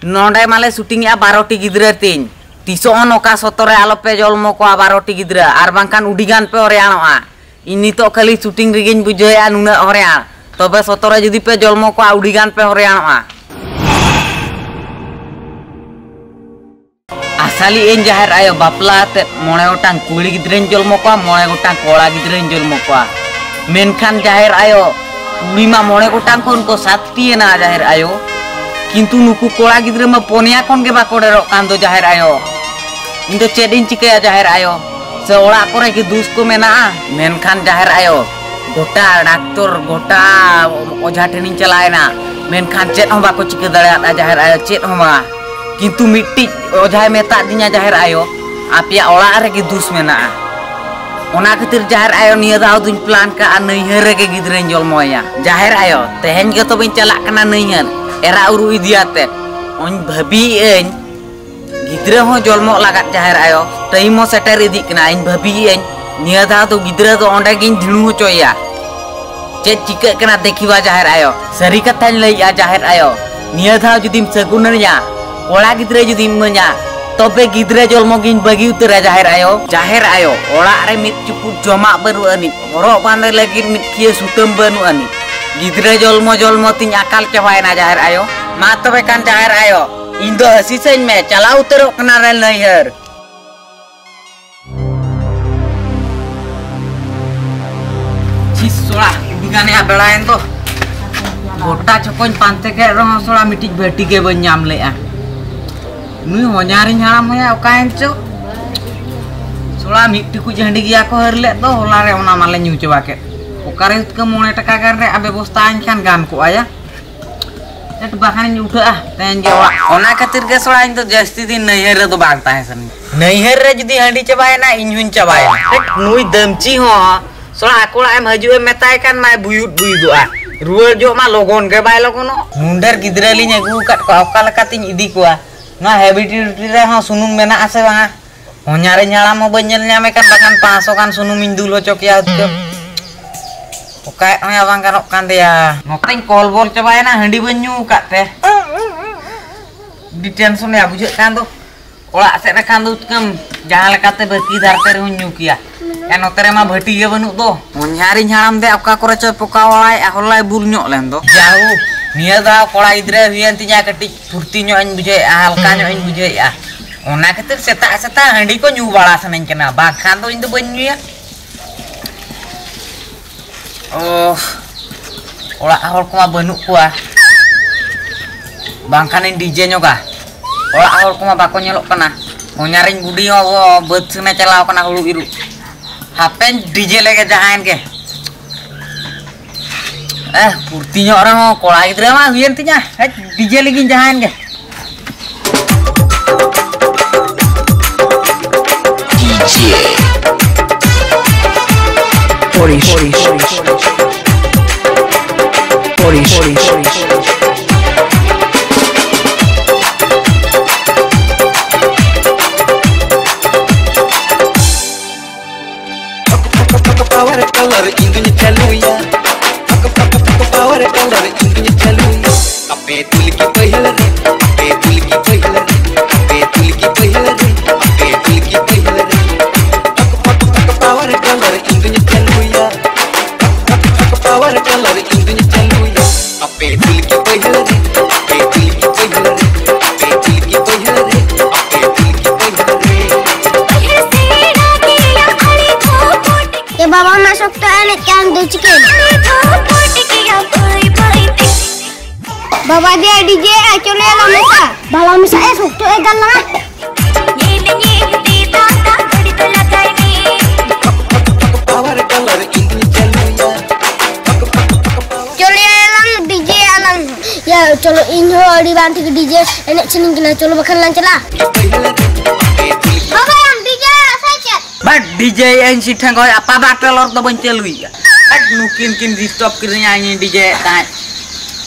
Nondai male syuting ya baroti gidra tin. Tiso ono ka sotore alope jolmo ko baroti gidra. Arbangkan udigan pe ore ano a. Ini to kali syuting rigin bujoy anuna ore a. Tobe sotore judi pe jolmo ko udigan pe ore ano a. Asali en jahar ayo bapla te mone otang kuli gidren jolmo ko mone utang kola gidren jolmo ko a. Menkan jahar ayo. Lima mone otang kon ko satiena jaher ayo kintu nuku kola gidre ma ponia kon ge bakore ro kanto jaher ayo indo cedin cike ya jaher ayo seolah aku kore dusku mena men kan jaher ayo gota raktur gota oja tenin celai na men kan cet ho bako cike dale ata jaher ayo cet om ma kintu miti oja meta dinya jaher ayo api ya ola are ki dus mena Ona ketir jahir ayo nia tahu tuh plan ke anehnya rege gitu jol moya. Jahir ayo, tehen gitu celak kena nehnya. ᱮᱨᱟ ᱩᱨᱩ ᱤᱫᱤᱭᱟᱛᱮ ᱚᱧ ᱵᱷᱟᱹᱵᱤᱭᱮᱜ ᱟᱹᱧ ᱜᱤᱫᱽᱨᱟᱹ ᱦᱚᱸ ᱡᱚᱞᱢᱚᱜ ᱞᱟᱜᱟᱫ ᱡᱟᱦᱮᱨ ᱟᱭᱳ ᱴᱟᱭᱤᱢ ᱦᱚᱸ ᱥᱮᱴᱮᱨ ᱤᱫᱤᱜ ᱠᱟᱱᱟ ᱤᱧ ᱵᱷᱟᱹᱵᱤᱭᱮᱜ ᱟᱹᱧ ᱱᱤᱭᱟᱹ ᱫᱷᱟᱣ ᱫᱚ ᱜᱤᱫᱽᱨᱟᱹ ᱫᱚ ᱚᱸᱰᱮ ᱜᱤᱧ ᱫᱷᱤᱲᱩ ᱦᱚᱪᱚᱭᱟ ᱪᱮᱫ ᱪᱤᱠᱟᱹᱜ ᱠᱟᱱᱟ ᱫᱮᱠᱷᱤᱣᱟ ᱡᱟᱦᱮᱨ ᱟᱭᱳ ᱥᱟᱹᱨᱤ ᱠᱟᱛᱷᱟᱧ ᱞᱟᱹᱭᱮᱜᱼᱟ ᱡᱟᱦᱮᱨ ᱟᱭᱳ ᱱᱤᱭᱟᱹ ᱫᱷᱟᱣ ᱡᱩᱫᱤᱢ ᱥᱟᱹᱜᱩᱱᱟᱹᱧᱟ ᱠᱚᱲᱟ ᱜᱤᱫᱽᱨᱟᱹ ᱡᱩᱫᱤᱢ ᱤᱢᱟᱹᱧᱟ तबे गिद्रे जलमो गिन बगी उतरा जाहिर आयो जाहिर आयो ओड़ा रे मिट चुपुट जमा बरु अनि हरो बांधे लगिन मिट किए सुतम बनु अनि gidra jolmo jolmo tin akal chabai na jaher ayo. Matobe kan jaher ayo. Indo hasisain me chala utarok na rel nai her chisulah bigane abelain to gota chokon pante ke ro sola mitik beti ke ban ah. nyam nyala moya ukain cho sola mitik ku jandi gi ako her le to ola re Bukarit ke mulai teka karena abe bos kan ku ayah. Ah, tuh bahkan ini udah ah tangan ah. jawa. Ona oh, ketir ke selain tuh jasti di nahir itu bangta ya sen. Nahir re jadi handi cebaya ah, na injun cebaya. Nek nui demci ho. Soal aku lah em haju em metai kan mai buyut buyut doa. Ruwet juga mah logon ke bay logono. Mundar gidra linya ku kat ko akal katin idi ku ah. Nah habit rutin re ha sunun mena asa bang ah. Mau nyari nyala mau banyak mekan bahkan pasokan sunumin dulu cokiat. ya. Oke, ini abang karok kan ya. Ngapain kol bol coba nah hendi benyu kak teh. Di tension ya bujuk kan tuh. Olah saya kan tuh kem jangan lekate beti dar darter unyu kia. Ya. Eno terima berarti ya benuk tuh. Mencari nyaram teh kakura kura coba poka olai aholai burnyok lem tuh. Jauh. Nia dah kola idre hian tinya ketik burti nyoin bujai halka hmm. nyoin bujai bujuk ya. Ona ketik setak seta seta kok nyu bala kena. Bahkan tuh itu benyu ya. Oh, olah awal kuma benuk kuah. Bangkanin DJ nyoka. Olah awal kuma bako nyelok kena. Mau nyaring budi ya yo wo betuna celau kena hulu iru. HP DJ lagi jangan ke. Eh, buktinya orang oh, mau kolah itu mah wiantinya. Eh, DJ lagi jangan ke. DJ. Polish, Polish, Polish, Polish. Power color, ingin celuya. Power color, ingin celuya. Kape tulis ke pahila. Bawa dia DJ acu lela muka. Bawa misa esuk eh, tu egal eh, kan, lah. Colo ya, inho di banting DJ, enak cening kena colo makan lancar lah. Apa yang DJ saja? Bad DJ yang sih tengok apa bad telor tu bencilui, Bad mungkin kini di stop kerjanya DJ tak.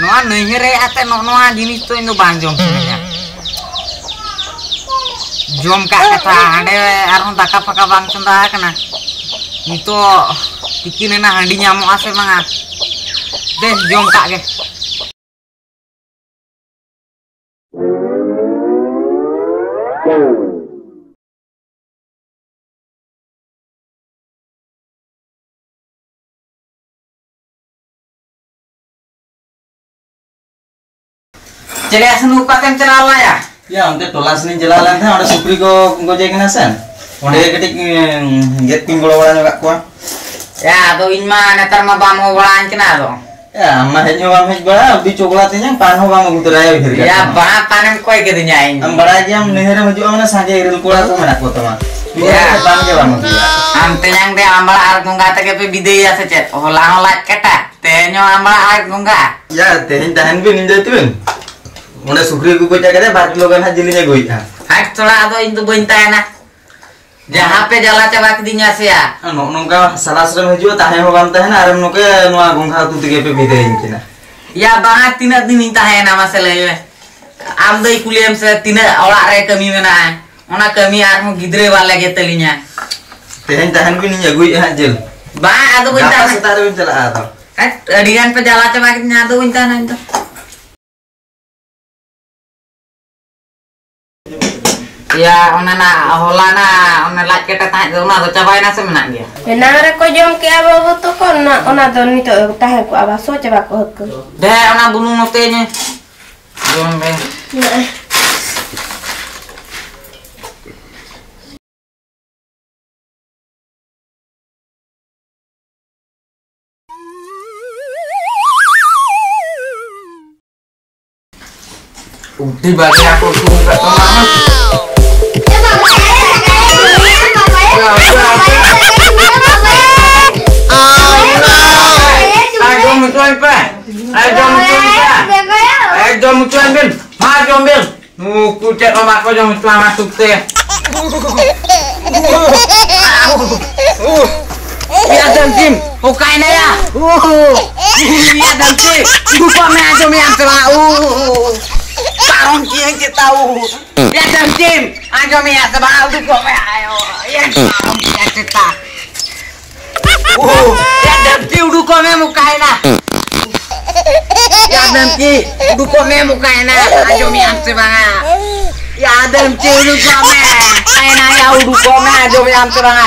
Noan nere ate no noa gini tuh itu banjom mm. sebenarnya. Jom kak kata ande arung taka paka bang cenda kena. Itu bikin enak handi nyamuk ase mangat. Deh jom kak ke. Oh. Jadi asal upaten celala ya? Ya, onte tola sini jalalan teh ada supri ko gojek kena sen. Onde ketik get pinggul wala nyok kuan. Ya, tuh inma netar mah bamo walan kena tuh. Ya, amma hej nyom hej bala di coklatnya pano bang gutur ayo hir Ya, bang panen koi gitu nyain. Am bala jam neher maju amna sange iril kula ko mana ko tama. Ya. Ya, bang ke bang gila. Ante yang deh ambal argung gata ke pe bidaya secet. Oh, lang lat kata. Tenyo ambal argung ga. Ya, tahan bin ninja tuh. Onde supri ko gojek ada baki logan hajilinya goi. Hak cola ado itu bointa na. Jaha pe jala coba kedinya sih ya. Ano nongka salah serem haju tahe ho bang tahe na aram noke noa gongha tu tige pe bidain kina. Ya bang tina dini tahe na masalah ya. Am doi kuliam se tina olah re kami mana. Ona kami armu gidre wala getelinya. Teh tahan bin ninja goi hajil. Bang ado bointa. Gapa setara bin cela atau. Kan dengan pejala coba kedinya ado bointa na itu. Ya, ona na holana ona lat kita tanya ona do na re ko jom ke aba butu ko na ona do ni to tahe ko aba so ko ona. Jom be. Udah bagi aku tuh gak ke mana. Ayo mencuan pe, ayo mencuan pe, ayo mencuan bin, maju bin, muku cek omak kau jangan mencuan masuk teh. Iya dantim, ukai naya, iya dantim, lupa me aja me yang telah, uh. Orang yang dia tahu. Dia tim-tim. Ayo minyak sebab tu kau ayo. Yang tahu dia cerita. Oh, ya dempti उडुको में मुकाए ना या दमती उडुको में मुकाए ना आज मी आमचे बघा या दमती उडुको में आय ना या उडुको में आज मी आमचे बघा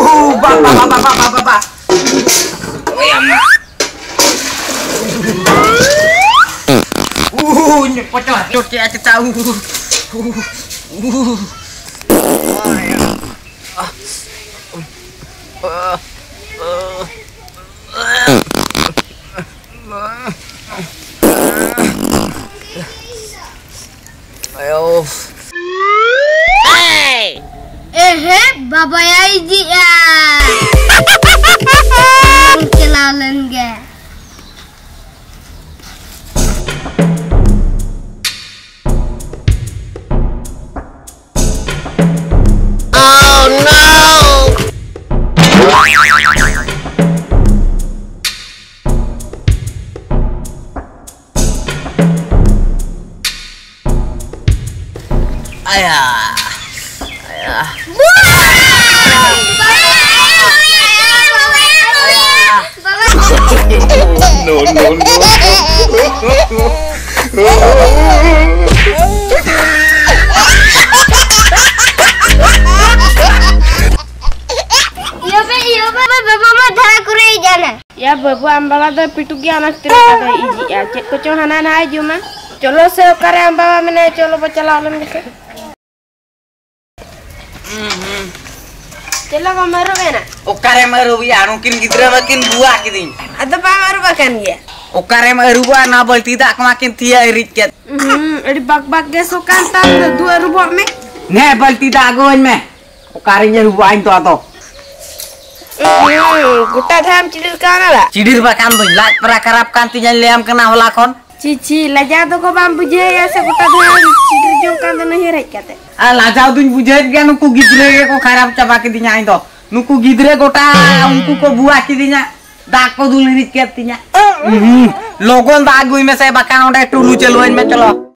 Uh, bapak bapak bapak bapak. Oh ya. Uh, ki acet tahu. Uh. Ayo. Baba ya iji ya. Kenalan ga. no, no. या बाबू अम्बाला पिटू गया ना तेरे का इजी या मैं चलो से करे अम्बाला मैंने चलो बचला चलो को ना ओ करे मरो भी किन बुआ के अद बा मरो गया maruba na bal tidak makin tia irit ket. hmm adi bak bak ge so kan ta dua rubo me Ne bal tidak agoin me. Nya ruba ain to ato. hmm guta tham cilir kana la Cidir bakan tuh lak prakarap kan tinya liam kena holakon. cici laja to ko bam buje ya se guta tham cilir jong kan nahi rai kate Ah lajau tuh bujet kan nuku gidre ke ko kharap coba kidinya ain to. Nuku gidre gota unku ko buah kidinya. दाग को दूल करती है लोगों दाग हुई में से बकान टूलू चलो इनमें चलो।